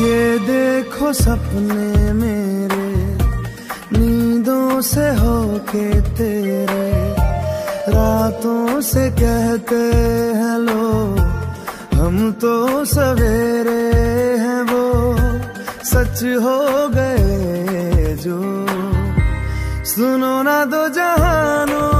ये देखो सपने मेरे, नींदों से होके तेरे, रातों से कहते हैं लोग, हम तो सवेरे हैं वो, सच हो गए जो। सुनो ना दो जहानों